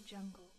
jungle.